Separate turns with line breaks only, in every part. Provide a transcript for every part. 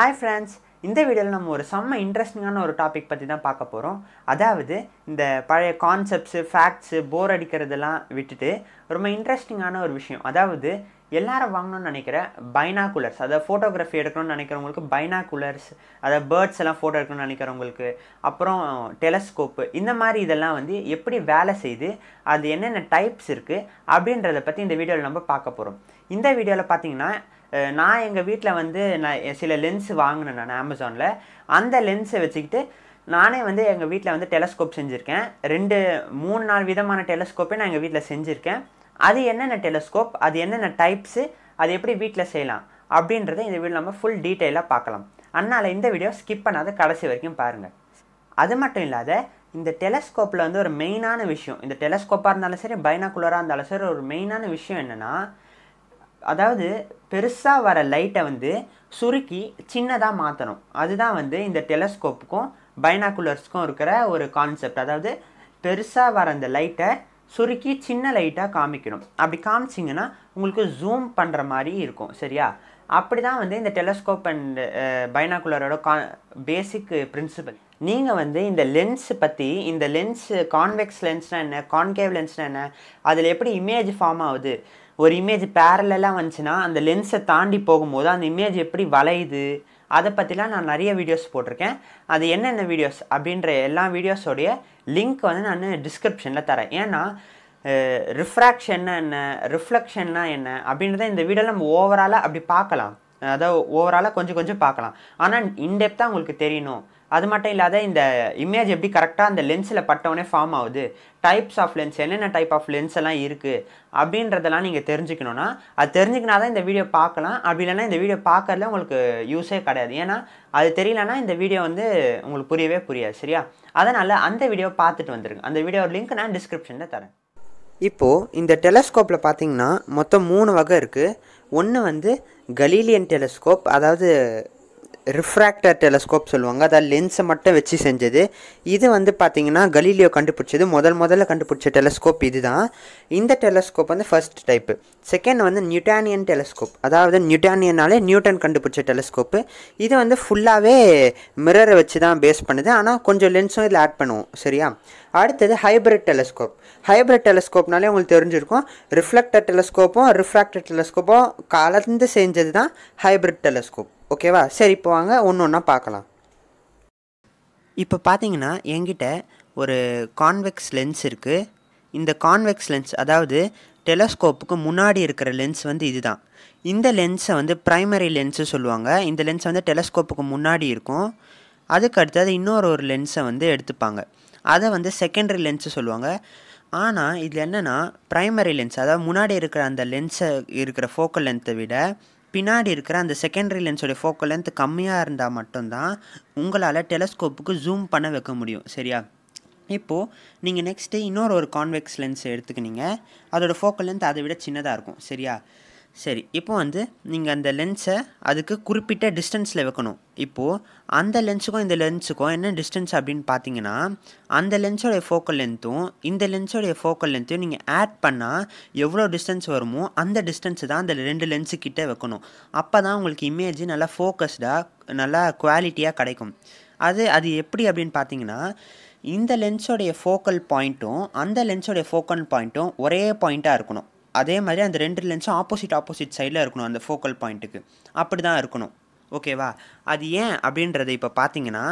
Hi friends இந்த வீடியோவில் நம்ம ஒரு செம்ம இன்ட்ரெஸ்டிங்கான ஒரு டாபிக் பற்றி தான் பார்க்க போகிறோம் அதாவது இந்த பழைய கான்செப்ட்ஸு ஃபேக்ட்ஸு போர் அடிக்கிறதெல்லாம் விட்டுட்டு ரொம்ப இன்ட்ரெஸ்டிங்கான ஒரு விஷயம். அதாவது எல்லாரும் வாங்கணும்னு நினைக்கிற பைனாகுலர்ஸ் அதாவது ஃபோட்டோகிராஃபி எடுக்கணும்னு நினைக்கிறவங்களுக்கு பைனாகுலர்ஸ் அதாவது பேர்ட்ஸ் எல்லாம் ஃபோட்டோ எடுக்கணும்னு நினைக்கிறவங்களுக்கு அப்புறம் டெலஸ்கோப்பு இந்த மாதிரி இதெல்லாம் வந்து எப்படி வேலை செய்து அது என்னென்ன டைப்ஸ் இருக்குது அப்படின்றத பற்றி இந்த வீடியோவில் நம்ம பார்க்க போகிறோம் இந்த வீடியோவில் பார்த்தீங்கன்னா நான் எங்கள் வீட்டில் வந்து நான் சில லென்ஸ் வாங்கினேன் நான் அமேசானில் அந்த லென்ஸை வச்சுக்கிட்டு நானே வந்து எங்கள் வீட்டில் வந்து டெலஸ்கோப் செஞ்சுருக்கேன். ரெண்டு மூணு நாலு விதமான டெலஸ்கோப்பே நான் எங்கள் வீட்டில் செஞ்சுருக்கேன். அது என்னென்ன டெலஸ்கோப் அது என்னென்ன டைப்ஸு அது எப்படி வீட்டில் செய்யலாம் அப்படின்றத இந்த வீடியோ நம்ம ஃபுல் டீட்டெயிலாக பார்க்கலாம். அதனால் இந்த வீடியோ ஸ்கிப் பண்ணாத கடைசி வரைக்கும் பாருங்கள் அது மட்டும் இல்லாத இந்த டெலஸ்கோப்பில் வந்து ஒரு மெயினான விஷயம் இந்த டெலஸ்கோப்பாக இருந்தாலும் சரி பைனாகுலராக இருந்தாலும் சரி ஒரு மெயினான விஷயம் என்னென்னா அதாவது பெருசாக வர லைட்டை வந்து சுருக்கி சின்னதாக மாற்றணும் அதுதான் வந்து இந்த டெலஸ்கோப்புக்கும் பைனாகுலர்ஸ்க்கும் இருக்கிற ஒரு கான்செப்ட் அதாவது பெருசாக வர அந்த லைட்டை சுருக்கி சின்ன லைட்டாக காமிக்கணும். அப்படி காமிச்சிங்கன்னா உங்களுக்கு ஜூம் பண்ணுற மாதிரி இருக்கும் சரியா? அப்படி தான் வந்து இந்த டெலஸ்கோப் அண்ட் பைனாகுலரோட கா பேசிக் பிரின்சிபல் நீங்கள் வந்து இந்த லென்ஸ் பற்றி இந்த லென்ஸு கான்வெக்ஸ் லென்ஸ்னால் என்ன கான்கேவ் லென்ஸ்னால் என்ன அதில் எப்படி இமேஜ் ஃபார்ம் ஆகுது ஒரு இமேஜ் பேரலெல்லாம் வந்துச்சுன்னா அந்த லென்ஸை தாண்டி போகும்போது அந்த இமேஜ் எப்படி வளையுது அதை பற்றிலாம் நான் நிறைய வீடியோஸ் போட்டிருக்கேன். அது என்னென்ன வீடியோஸ் அப்படின்ற எல்லா வீடியோஸோடைய லிங்க் வந்து நான் டிஸ்கிரிப்ஷனில் தரேன். ஏன்னா ரிஃப்ராக்ஷன்னா என்ன ரிஃப்ளெக்ஷன்னா என்ன அப்படின்றத இந்த வீடியோவில் நம்ம ஓவராலாக அப்படி பார்க்கலாம். அதாவது ஓவராலாக கொஞ்சம் கொஞ்சம் பார்க்கலாம். ஆனால் இன்டெப்த்தாக உங்களுக்கு தெரியணும். அது மட்டும் இல்லாத இந்த இமேஜ் எப்படி கரெக்டாக அந்த லென்ஸில் பட்டவுடனே ஃபார்ம் ஆகுது? டைப்ஸ் ஆஃப் லென்ஸ் என்னென்ன டைப் ஆஃப் லென்ஸ் எல்லாம் இருக்குது அப்படின்றதெல்லாம் நீங்கள் தெரிஞ்சுக்கணுன்னா அது தெரிஞ்சுக்கினா தான் இந்த வீடியோ பார்க்கலாம். அப்படி இல்லைன்னா இந்த வீடியோ பார்க்கறதுல உங்களுக்கு யூஸே கிடையாது. ஏன்னா அது தெரியலனா இந்த வீடியோ வந்து உங்களுக்கு புரியவே புரியாது சரியா? அதனால் அந்த வீடியோ பார்த்துட்டு வந்துருங்க. அந்த வீடியோ லிங்க் நான் டிஸ்கிரிப்ஷனில் தரேன். இப்போது இந்த டெலஸ்கோப்பில் பார்த்தீங்கன்னா மொத்தம் மூணு வகை இருக்குது ஒன்று வந்து கலீலியன் டெலஸ்கோப் அதாவது ரிஃப்ராக்டர் டெலஸ்கோப் சொல்லுவாங்க. அதாவது லென்ஸை மட்டும் வச்சு செஞ்சது. இது வந்து பார்த்திங்கன்னா கலீலியோ கண்டுபிடிச்சது. முதல் முதல்ல கண்டுபிடிச்ச டெலஸ்கோப் இதுதான். இந்த டெலஸ்கோப் வந்து ஃபர்ஸ்ட் டைப்பு செகண்ட் வந்து நியூட்டானியன் டெலஸ்கோப் அதாவது நியூட்டானியனாலே நியூட்டன் கண்டுபிடிச்ச டெலஸ்கோப்பு இது வந்து ஃபுல்லாகவே மிரரை வச்சு தான் பேஸ் பண்ணுது. ஆனால் கொஞ்சம் லென்ஸும் இதில் ஆட் பண்ணுவோம். சரியா? அடுத்தது ஹைப்ரிட் டெலஸ்கோப் ஹைப்ரிட் டெலஸ்கோப்னாலே உங்களுக்கு தெரிஞ்சிருக்கும். ரிஃப்ளெக்டர் டெலஸ்கோப்பும் ரிஃப்ராக்டர் டெலஸ்கோப்பும் கலந்து செஞ்சது தான் ஹைப்ரிட் டெலஸ்கோப் ஓகேவா? சரி இப்போ வாங்க ஒன்று ஒன்றா பார்க்கலாம். இப்போ பார்த்தீங்கன்னா என்கிட்ட ஒரு கான்வெக்ஸ் லென்ஸ் இருக்குது இந்த கான்வெக்ஸ் லென்ஸ் அதாவது டெலஸ்கோப்புக்கு முன்னாடி இருக்கிற லென்ஸ் வந்து இதுதான். இந்த லென்ஸை வந்து ப்ரைமரி லென்ஸு சொல்லுவாங்க. இந்த லென்ஸ் வந்து டெலஸ்கோப்புக்கு முன்னாடி இருக்கும். அதுக்கு அடுத்தது இன்னொரு ஒரு லென்ஸை வந்து எடுத்துப்பாங்க. அதை வந்து செகண்டரி லென்ஸு சொல்லுவாங்க. ஆனால் இதில் என்னென்னா ப்ரைமரி லென்ஸ் அதாவது முன்னாடி இருக்கிற அந்த லென்ஸை இருக்கிற ஃபோக்கல் லென்த்தை விட பின்னாடி இருக்கிற அந்த செகண்டரி லென்ஸோடைய ஃபோக்கல் லென்த் கம்மியாக இருந்தால் மட்டும்தான் உங்களால் டெலஸ்கோப்புக்கு ஜூம் பண்ண வைக்க முடியும் சரியா? இப்போது நீங்கள் நெக்ஸ்ட்டு இன்னொரு ஒரு கான்வெக்ஸ் லென்ஸ் எடுத்துக்கினீங்க. அதோடய ஃபோக்கல் லென்த் அதை விட சின்னதாக இருக்கும் சரியா? சரி இப்போ வந்து நீங்கள் அந்த லென்ஸை அதுக்கு குறிப்பிட்ட டிஸ்டன்ஸில் வைக்கணும். இப்போது அந்த லென்ஸுக்கும் இந்த லென்ஸுக்கும் என்ன டிஸ்டன்ஸ் அப்படின்னு பார்த்தீங்கன்னா அந்த லென்ஸோடைய ஃபோக்கல் லென்த்தும் இந்த லென்ஸோடைய ஃபோக்கல் லென்த்தையும் நீங்கள் ஆட் பண்ணால் எவ்வளோ டிஸ்டன்ஸ் வருமோ அந்த டிஸ்டன்ஸு தான் அந்த ரெண்டு லென்ஸு கிட்டே வைக்கணும். அப்போ தான் உங்களுக்கு இமேஜ் நல்லா ஃபோக்கஸ்டாக நல்லா குவாலிட்டியாக கிடைக்கும். அது அது எப்படி அப்படின்னு பார்த்தீங்கன்னா இந்த லென்ஸோடைய ஃபோக்கல் பாயிண்ட்டும் அந்த லென்ஸோடைய ஃபோக்கல் பாயிண்ட்டும் ஒரே பாயிண்ட்டாக இருக்கணும். அதே மாதிரி அந்த ரெண்டு லென்ஸும் ஆப்போசிட் ஆப்போசிட் சைடில் இருக்கணும் அந்த ஃபோக்கல் பாயிண்ட்டுக்கு அப்படி தான் இருக்கணும். ஓகேவா அது ஏன் அப்படின்றத இப்போ பார்த்தீங்கன்னா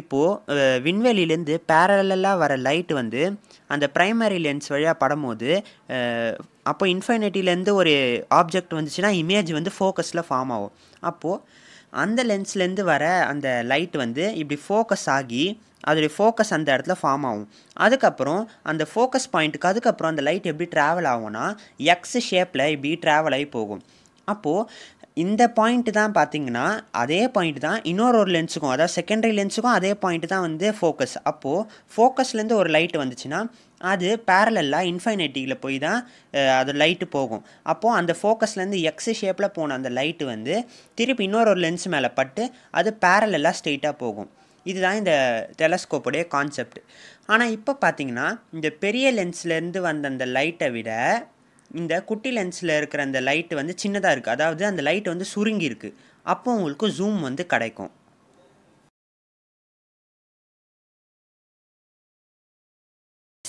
இப்போது விண்வெளியிலேருந்து பேரலாக வர லைட் வந்து அந்த ப்ரைமரி லென்ஸ் வழியாக படும்போது அப்போ இன்ஃபைனிட்டிலேருந்து ஒரு ஆப்ஜெக்ட் வந்துச்சுன்னா இமேஜ் வந்து ஃபோக்கஸில் ஃபார்ம் ஆகும். அப்போது அந்த லென்ஸ்லேருந்து வர அந்த லைட் வந்து இப்படி ஃபோக்கஸ் ஆகி அதோடைய ஃபோக்கஸ் அந்த இடத்துல ஃபார்ம் ஆகும். அதுக்கப்புறம் அந்த ஃபோக்கஸ் பாயிண்ட்டுக்கு அதுக்கப்புறம் அந்த லைட் எப்படி ட்ராவல் ஆகும்னா எக்ஸ் ஷேப்பில் இப்படி ட்ராவல் ஆகி போகும். அப்போது இந்த பாயிண்ட் தான் பார்த்தீங்கன்னா அதே பாயிண்ட் தான் இன்னொரு ஒரு லென்ஸுக்கும் அதாவது செகண்டரி லென்ஸுக்கும் அதே பாயிண்ட் தான் வந்து ஃபோக்கஸ் அப்போது ஃபோக்கஸ்லேருந்து ஒரு லைட் வந்துச்சுன்னா அது பேரலெல்லாம் இன்ஃபைனைட்டியில் போய் தான் அது லைட்டு போகும். அப்போது அந்த ஃபோக்கஸ்லேருந்து எக்ஸ் ஷேப்பில் போன அந்த லைட்டு வந்து திருப்பி இன்னொரு ஒரு லென்ஸ் மேலே பட்டு அது பேரலெல்லாம் ஸ்ட்ரெயிட்டாக போகும். இதுதான் இந்த டெலஸ்கோப்புடைய கான்செப்ட் ஆனால் இப்போ பார்த்தீங்கன்னா இந்த பெரிய லென்ஸ்லேருந்து வந்த அந்த லைட்டை விட இந்த குட்டி லென்ஸில் இருக்கிற அந்த லைட்டு வந்து சின்னதாக இருக்குது அதாவது அந்த லைட் வந்து சுருங்கி இருக்குது அப்போ உங்களுக்கு ஜூம் வந்து கிடைக்கும்.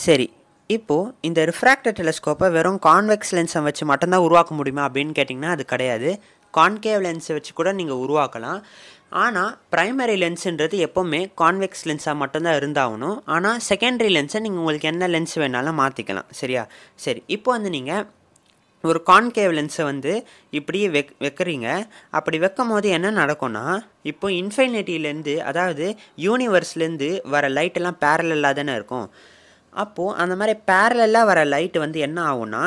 சரி இப்போது இந்த ரிஃப்ராக்டர் டெலஸ்கோப்பை வெறும் கான்வெக்ஸ் லென்ஸை வச்சு மட்டும்தான் உருவாக்க முடியுமா அப்படின்னு கேட்டிங்கன்னா அது கிடையாது. கான்கேவ் லென்ஸை வச்சு கூட நீங்கள் உருவாக்கலாம். ஆனால் ப்ரைமரி லென்ஸுன்றது எப்போவுமே கான்வெக்ஸ் லென்ஸாக மட்டும்தான் இருந்தாகணும். ஆனால் செகண்டரி லென்ஸை நீங்கள் உங்களுக்கு என்ன லென்ஸ் வேணாலும் மாற்றிக்கலாம் சரியா? சரி இப்போ வந்து நீங்கள் ஒரு கான்கேவ் லென்ஸை வந்து இப்படி வெக் வைக்கிறீங்க. அப்படி வைக்கும் போது என்ன நடக்கும்னா இப்போ இன்ஃபைனிட்டிலேருந்து அதாவது யூனிவர்ஸ்லேருந்து வர லைட்டெல்லாம் பேரலாக தானே இருக்கும். அப்போது அந்த மாதிரி பேரலாக வர லைட் வந்து என்ன ஆகும்னா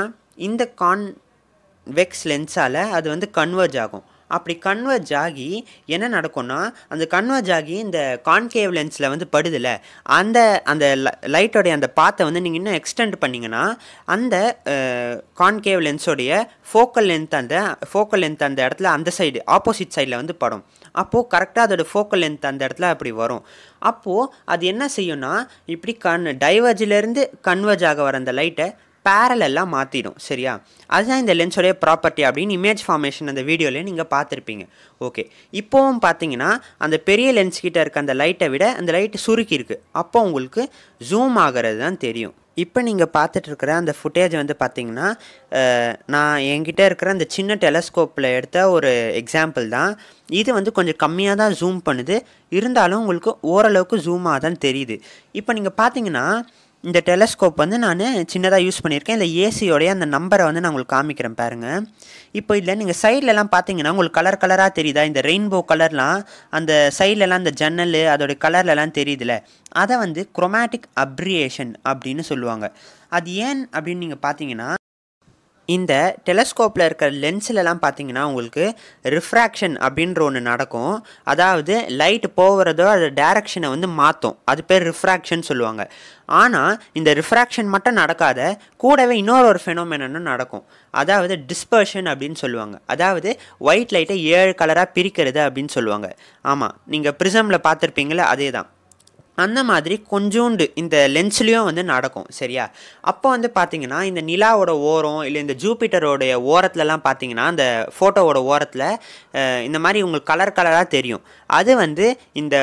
இந்த கான்வெக்ஸ் லென்ஸால் அது வந்து கன்வெர்ஜ் ஆகும். அப்படி கன்வெர்ஜ் ஆகி என்ன நடக்கும்னா அந்த கன்வெர்ஜ் ஆகி இந்த கான்கேவ் லென்ஸில் வந்து படுதில்ல அந்த அந்த லைட்டோடைய அந்த பாத்தை வந்து நீங்கள் இன்னும் எக்ஸ்டெண்ட் பண்ணிங்கன்னா அந்த கான்கேவ் லென்ஸோடைய ஃபோக்கல் லென்த் அந்த ஃபோக்கல் லென்த் அந்த இடத்துல அந்த சைடு ஆப்போசிட் சைடில் வந்து படும். அப்போது கரெக்டாக அதோடய ஃபோக்கல் லென்த் அந்த இடத்துல அப்படி வரும். அப்போது அது என்ன செய்யும்னா இப்படி கண் டைவர்ஜிலேருந்து கன்வர்ஜ் ஆக வர அந்த லைட்டை பேரலெல்லாம் மாற்றிடும் சரியா? அதுதான் இந்த லென்ஸோடைய ப்ராப்பர்ட்டி அப்படின்னு இமேஜ் ஃபார்மேஷன் அந்த வீடியோலேயே நீங்கள் பார்த்துருப்பீங்க. ஓகே இப்போவும் பார்த்தீங்கன்னா அந்த பெரிய லென்ஸ் கிட்ட இருக்க அந்த லைட்டை விட அந்த லைட்டு சுருக்கி இருக்குது அப்போ உங்களுக்கு ஜூம் ஆகிறது தான் தெரியும். இப்போ நீங்கள் பார்த்துட்டு இருக்கிற அந்த ஃபுட்டேஜ் வந்து பார்த்தீங்கன்னா நான் என்கிட்ட இருக்கிற அந்த சின்ன டெலஸ்கோப்பில் எடுத்த ஒரு எக்ஸாம்பிள் தான். இது வந்து கொஞ்சம் கம்மியாக தான் ஜூம் பண்ணுது. இருந்தாலும் உங்களுக்கு ஓரளவுக்கு ஜூமாக தான் தெரியுது. இப்போ நீங்கள் பார்த்தீங்கன்னா இந்த டெலஸ்கோப் வந்து நான் சின்னதாக யூஸ் பண்ணியிருக்கேன். இல்லை ஏசியோடைய அந்த நம்பரை வந்து நான் உங்களுக்கு காமிக்கிறேன் பாருங்கள் இப்போ இதில் நீங்கள் சைட்லலாம் பார்த்தீங்கன்னா உங்களுக்கு கலர் கலராக தெரியுதா? இந்த ரெயின்போ கலர்லாம் அந்த சைட்லலாம் அந்த ஜன்னல் அதோடைய கலர்லலாம் தெரியுதுல. அதை வந்து குரோமேட்டிக் அப்ரியேஷன் அப்படின்னு சொல்லுவாங்க. அது ஏன் அப்படின்னு நீங்கள் பார்த்தீங்கன்னா இந்த டெலஸ்கோப்பில் இருக்கிற லென்ஸ்லலாம் பார்த்தீங்கன்னா உங்களுக்கு ரிஃப்ராக்ஷன் அப்படின்ற ஒன்று நடக்கும். அதாவது லைட் போகிறதோ அது டேரக்ஷனை வந்து மாற்றும் அது பேர் ரிஃப்ராக்ஷன் சொல்லுவாங்க. ஆனால் இந்த ரிஃப்ராக்ஷன் மட்டும் நடக்காத கூடவே இன்னொரு ஒரு ஃபெனோமெனனும் நடக்கும். அதாவது டிஸ்பர்ஷன் அப்படின்னு சொல்லுவாங்க. அதாவது ஒயிட் லைட்டை ஏழு கலராக பிரிக்கிறது அப்படின்னு சொல்லுவாங்க. ஆமாம் நீங்கள் ப்ரிசமில் பார்த்துருப்பீங்களே அதே தான் அந்த மாதிரி கொஞ்சோண்டு இந்த லென்ஸ்லேயும் வந்து நடக்கும் சரியா? அப்போ வந்து பார்த்தீங்கன்னா இந்த நிலாவோட ஓரம் இல்லை இந்த ஜூபிட்டரோடைய ஓரத்துலலாம் பார்த்தீங்கன்னா அந்த ஃபோட்டோவோட ஓரத்தில் இந்த மாதிரி உங்களுக்கு கலர் கலராக தெரியும். அது வந்து இந்த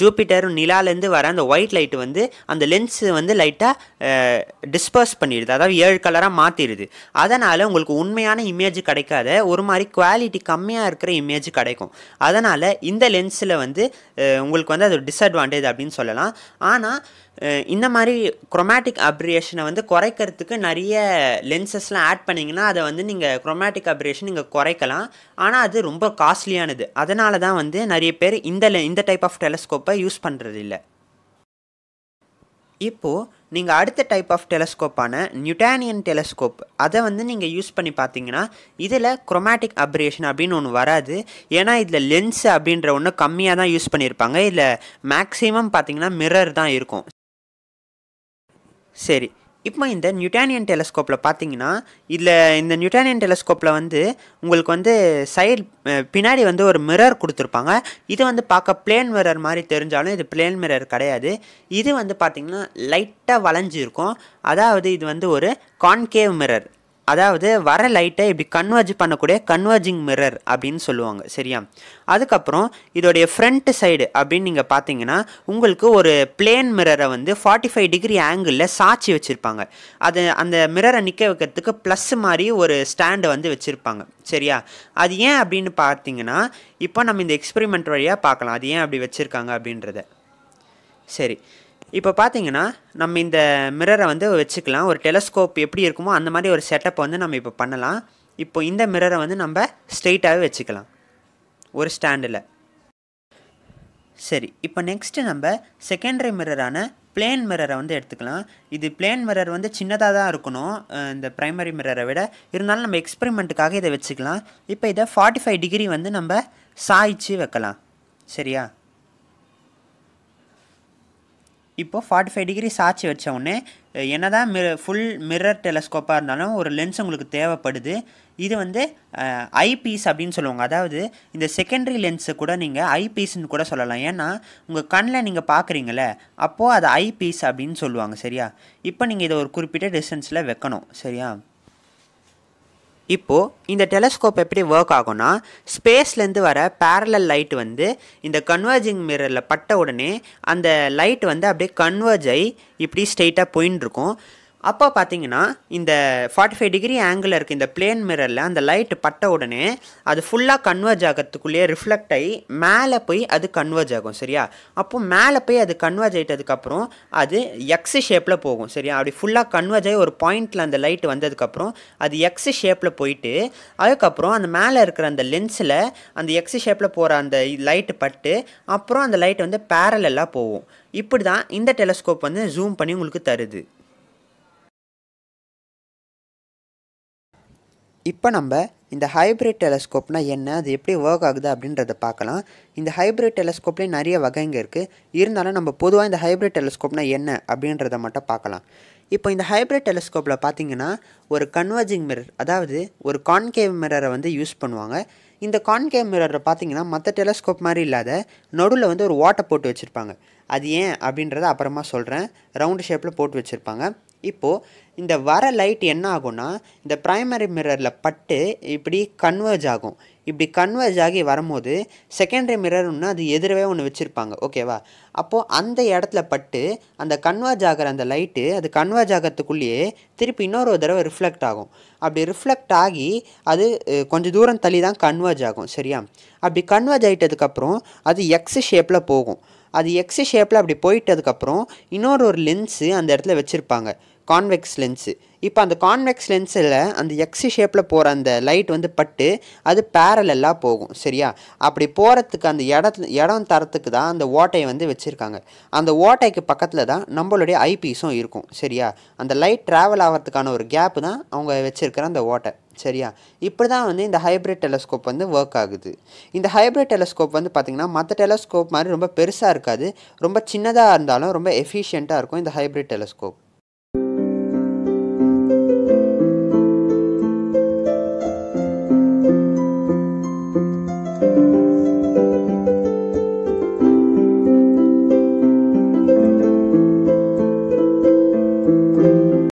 ஜூபிட்டர் நிலாலேருந்து வர அந்த ஒயிட் லைட் வந்து அந்த லென்ஸு வந்து லைட்டாக டிஸ்பர்ஸ் பண்ணிடுது. அதாவது ஏழு கலராக மாற்றிடுது அதனால் உங்களுக்கு உண்மையான இமேஜ் கிடைக்காத ஒரு மாதிரி குவாலிட்டி கம்மியாக இருக்கிற இமேஜ் கிடைக்கும். அதனால் இந்த லென்ஸில் வந்து உங்களுக்கு வந்து அது டிஸ்அட்வான்டேஜ் அப்படின்னு சொல்லலாம். ஆனால் இந்த மாதிரி குரோமேட்டிக் அப்ரியேஷனை வந்து குறைக்கிறதுக்கு நிறைய லென்சஸ்லாம் ஆட் பண்ணிங்கன்னா அதை வந்து நீங்கள் குரோமேட்டிக் அப்ரியேஷன் நீங்கள் குறைக்கலாம். ஆனால் அது ரொம்ப காஸ்ட்லியானது அதனால தான் வந்து நிறைய பேர் இந்த இந்த டைப் ஆஃப் டெலஸ்கோப்பை யூஸ் பண்ணுறது இல்லை இப்போது நீங்கள் அடுத்த டைப் ஆஃப் டெலஸ்கோப்பான நியூட்டானியன் டெலஸ்கோப் அதை வந்து நீங்கள் யூஸ் பண்ணி பார்த்தீங்கன்னா இதில் குரோமேட்டிக் அப்ரேஷன் அப்படின்னு ஒன்று வராது. ஏன்னா இதில் லென்ஸ் அப்படின்ற ஒன்று கம்மியாக தான் யூஸ் பண்ணியிருப்பாங்க இதில் மேக்ஸிமம் பார்த்தீங்கன்னா மிரர் தான் இருக்கும். சரி. இப்போ இந்த நியூட்டானியன் டெலஸ்கோப்பில் பார்த்தீங்கன்னா இதில் இந்த நியூட்டானியன் டெலஸ்கோப்பில் வந்து உங்களுக்கு வந்து சைடு பின்னாடி வந்து ஒரு மிரர் கொடுத்துருப்பாங்க. இது வந்து பார்க்க பிளேன் மிரர் மாதிரி தெரிஞ்சாலும் இது பிளேன் மிரர் கிடையாது. இது வந்து பார்த்திங்கன்னா லைட்டாக வளைஞ்சிருக்கும். அதாவது இது வந்து ஒரு கான்கேவ் மிரர். அதாவது வர லைட்டை இப்படி கன்வர்ஜ் பண்ணக்கூடிய கன்வர்ஜிங் மிரர் அப்படின்னு சொல்லுவாங்க சரியா? அதுக்கப்புறம் இதோடைய ஃப்ரண்ட் சைடு அப்படின்னு நீங்கள் பார்த்தீங்கன்னா உங்களுக்கு ஒரு பிளேன் மிரரை வந்து ஃபார்ட்டி ஃபைவ் டிகிரி ஆங்கிளில் சாட்சி வச்சுருப்பாங்க. அது அந்த மிரரை நிற்க வைக்கிறதுக்கு ப்ளஸ் மாதிரி ஒரு ஸ்டாண்டை வந்து வச்சுருப்பாங்க சரியா? அது ஏன் அப்படின்னு பார்த்தீங்கன்னா இப்போ நம்ம இந்த எக்ஸ்பெரிமெண்ட் வழியாக பார்க்கலாம். அது ஏன் அப்படி வச்சுருக்காங்க அப்படின்றத. சரி. இப்போ பார்த்தீங்கன்னா நம்ம இந்த மிரரை வந்து வச்சுக்கலாம். ஒரு டெலஸ்கோப் எப்படி இருக்குமோ அந்த மாதிரி ஒரு செட்டப் வந்து நம்ம இப்போ பண்ணலாம். இப்போ இந்த மிரரை வந்து நம்ம ஸ்ட்ரெயிட்டாகவே வச்சுக்கலாம். ஒரு ஸ்டாண்டில் சரி இப்போ நெக்ஸ்ட்டு நம்ம செகண்டரி மிரரான பிளேன் மிரரை வந்து எடுத்துக்கலாம். இது பிளேன் மிரர் வந்து சின்னதாக தான் இருக்கணும். இந்த ப்ரைமரி மிரரை விட. இருந்தாலும் நம்ம எக்ஸ்பெரிமெண்ட்டுக்காக இதை வச்சுக்கலாம். இப்போ இதை ஃபார்ட்டி ஃபைவ் டிகிரி வந்து நம்ம சாய்ச்சி வைக்கலாம். சரியா? இப்போ ஃபார்ட்டி ஃபைவ் டிகிரி சாட்சி வச்சவுடனே உடனே என்ன தான் மிர ஃபுல் மிரர் டெலஸ்கோப்பாக இருந்தாலும் ஒரு லென்ஸ் உங்களுக்கு தேவைப்படுது. இது வந்து ஐபீஸ் அப்படின்னு சொல்லுவாங்க. அதாவது இந்த செகண்டரி லென்ஸை கூட நீங்கள் ஐபீஸ்ன்னு கூட சொல்லலாம். ஏன்னா உங்கள் கண்ணில் நீங்கள் பார்க்குறீங்களே அப்போது அது ஐபீஸ் அப்படின்னு சொல்லுவாங்க சரியா? இப்போ நீங்கள் இதை ஒரு குறிப்பிட்ட டிஸ்டன்ஸில் வைக்கணும் சரியா? இப்போது இந்த டெலஸ்கோப் எப்படி ஒர்க் ஆகும்னா ஸ்பேஸ்லேருந்து வர பேரலல் லைட் வந்து இந்த கன்வர்ஜிங் மிரரில் பட்ட உடனே அந்த லைட் வந்து அப்படியே கன்வர்ஜ் ஆகி இப்படி ஸ்ட்ரெயிட்டாக போயின்னு இருக்கும் அப்போ பார்த்தீங்கன்னா இந்த ஃபார்ட்டி ஃபைவ் டிகிரி ஆங்கிள் இருக்க இந்த பிளேன் மிரரில் அந்த லைட் பட்ட உடனே அது ஃபுல்லாக கன்வர்ஜ் ஆகிறதுக்குள்ளேயே ரிஃப்ளெக்ட் ஆகி மேலே போய் அது கன்வர்ஜ் ஆகும் சரியா? அப்போ மேலே போய் அது கன்வர்ஜ் ஆகிட்டதுக்கப்புறம் அது எக்ஸ் ஷேப்பில் போகும் சரியா? அப்படி ஃபுல்லாக கன்வர்ஜ் ஆகி ஒரு பாயிண்டில் அந்த லைட் வந்ததுக்கப்புறம் அது எக்ஸ் ஷேப்பில் போயிட்டு அதுக்கப்புறம் அந்த மேலே இருக்கிற அந்த லென்ஸில் அந்த எக்ஸ் ஷேப்பில் போகிற அந்த லைட்டு பட்டு அப்புறம் அந்த லைட் வந்து பேரலெல்லாம் போகும். இப்படி தான் இந்த டெலஸ்கோப் வந்து ஜூம் பண்ணி உங்களுக்கு தருது. இப்போ நம்ம இந்த ஹைப்ரிட் டெலஸ்கோப்னால் என்ன அது எப்படி ஒர்க் ஆகுது அப்படின்றத பார்க்கலாம். இந்த ஹைப்ரிட் டெலஸ்கோப்லேயும் நிறைய வகைங்க இருக்குது இருந்தாலும் நம்ம பொதுவாக இந்த ஹைப்ரிட் டெலஸ்கோப்னால் என்ன அப்படின்றத மட்டும் பார்க்கலாம். இப்போ இந்த ஹைப்ரிட் டெலஸ்கோப்பில் பார்த்தீங்கன்னா ஒரு கன்வர்ஜிங் மிரர் அதாவது ஒரு கான்கேவ் மிரரை வந்து யூஸ் பண்ணுவாங்க. இந்த கான்கேவ் மிரரை பார்த்தீங்கன்னா மற்ற டெலஸ்கோப் மாதிரி இல்லாத நடுவில் வந்து ஒரு ஓட்டை போட்டு வச்சுருப்பாங்க. அது ஏன் அப்படின்றத அப்புறமா சொல்கிறேன் ரவுண்டு ஷேப்பில் போட்டு வச்சுருப்பாங்க. இப்போது இந்த வர லைட் என்ன ஆகும்னா இந்த ப்ரைமரி மிரரில் பட்டு இப்படி கன்வர்ஜ் ஆகும். இப்படி கன்வர்ஜ் ஆகி வரும்போது செகண்டரி மிரர்னு அது எதிரவே ஒன்று வச்சுருப்பாங்க. ஓகேவா அப்போது அந்த இடத்துல பட்டு அந்த கன்வர்ஜ் ஆகிற அந்த லைட்டு அது கன்வர்ஜ் ஆகிறதுக்குள்ளேயே திருப்பி இன்னொரு தடவை ரிஃப்ளெக்ட் ஆகும். அப்படி ரிஃப்ளெக்ட் ஆகி அது கொஞ்சம் தூரம் தள்ளி தான் கன்வர்ஜ் ஆகும். சரியா? அப்படி கன்வர்ஜ் ஆகிட்டதுக்கப்புறம் அது எக்ஸ் ஷேப்பில் போகும். அது எக்ஸ் ஷேப்பில் அப்படி போயிட்டதுக்கப்புறம் இன்னொரு ஒரு லென்ஸு அந்த இடத்துல வச்சுருப்பாங்க. கான்வெக்ஸ் லென்ஸு இப்போ அந்த கான்வெக்ஸ் லென்ஸில் அந்த எக்ஸி ஷேப்பில் போகிற அந்த லைட் வந்து பட்டு அது பேரலெல்லாம் போகும். சரியா? அப்படி போகிறதுக்கு அந்த இடத்து இடம் தரத்துக்கு தான் அந்த ஓட்டையை வந்து வச்சுருக்காங்க. அந்த ஓட்டைக்கு பக்கத்தில் தான் நம்மளுடைய ஐபீஸும் இருக்கும். சரியா? அந்த லைட் ட்ராவல் ஆகிறதுக்கான ஒரு கேப்பு தான் அவங்க வச்சுருக்கிற அந்த ஓட்டை. சரியா? இப்படி தான் வந்து இந்த ஹைப்ரிட் டெலஸ்கோப் வந்து ஒர்க் ஆகுது. இந்த ஹைப்ரிட் டெலஸ்கோப் வந்து பார்த்திங்கன்னா மற்ற டெலஸ்கோப் மாதிரி ரொம்ப பெருசாக இருக்காது. ரொம்ப சின்னதாக இருந்தாலும் ரொம்ப எஃபிஷியண்ட்டாக இருக்கும் இந்த ஹைப்ரிட் டெலஸ்கோப்